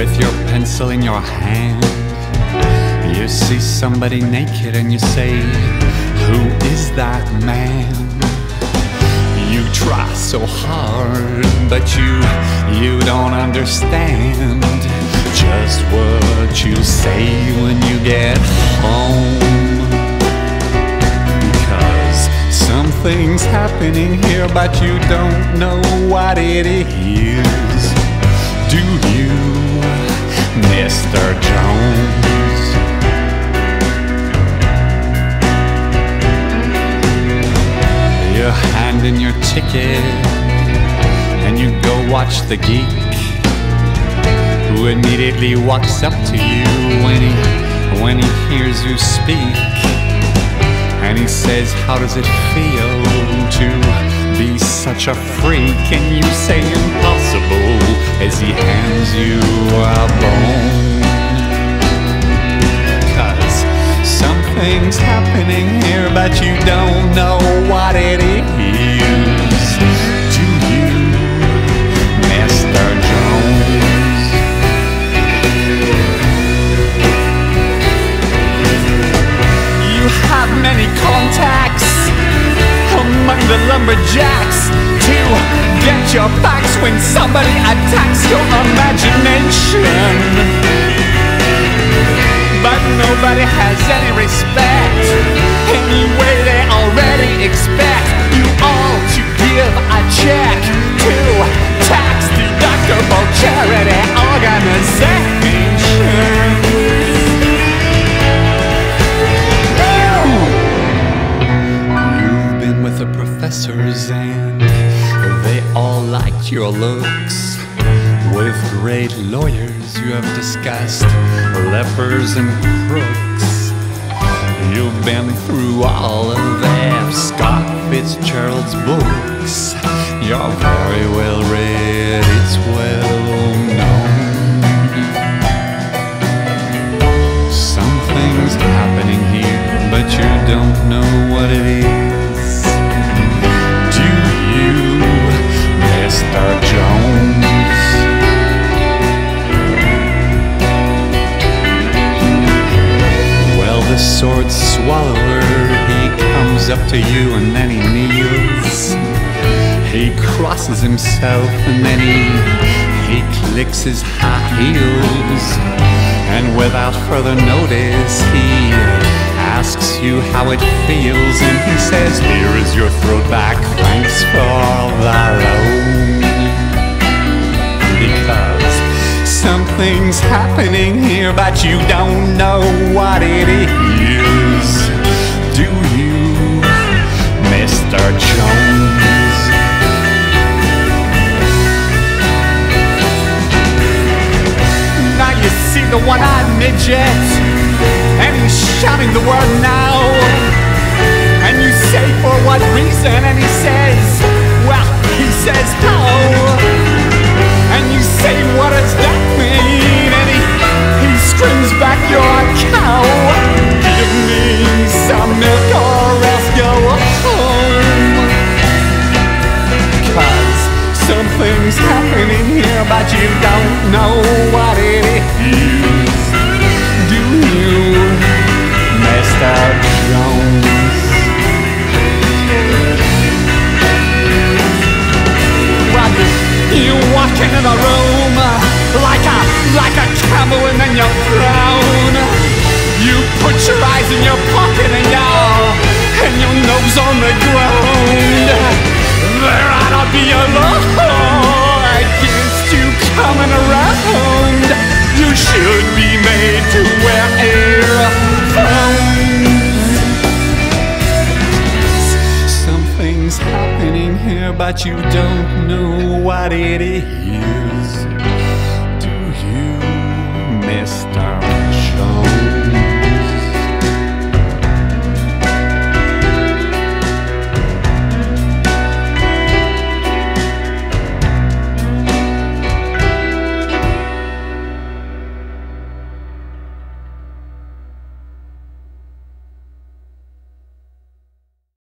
with your pencil in your hand. You see somebody naked and you say, Who is that man? You try so hard, but you you don't understand just what you say when you get home. Because something's happening here, but you don't know what it is. Do you, Mr. Jones? You hand in your ticket and you go watch the geek who immediately walks up to you when he when he hears you speak and he says how does it feel to be such a freak and you say impossible as he hands you a happening here but you don't know what it is do you Mr. Jones You have many contacts among the lumberjacks to get your facts when somebody attacks your imagination. Nobody has any respect. Anyway, they already expect you all to give a check to tax deductible charity organizations. You've been with the professors and they all liked your looks. With great lawyers, you have discussed lepers and crooks. You've been through all of F. Scott Fitzgerald's books. You're very well read, it's well known. Something's happening here, but you don't know what it is. Do you, Mr. sword swallower, he comes up to you and then he kneels. He crosses himself and then he, he clicks his high heels. And without further notice, he asks you how it feels. And he says, Here is your throat back, thanks for the loan. Because something's happening here, but you don't know what it shouting the word now. And you say for what reason, and he says, well, he says how. And you say, what does that mean? And he, he screams back, you're a cow. Give me some milk or else go home. Cause something's happening here, but you don't know what it is. Mr. Jones? Well, you walk the room like a like a camel and then you're frown. You put your eyes in your but you don't know what it is.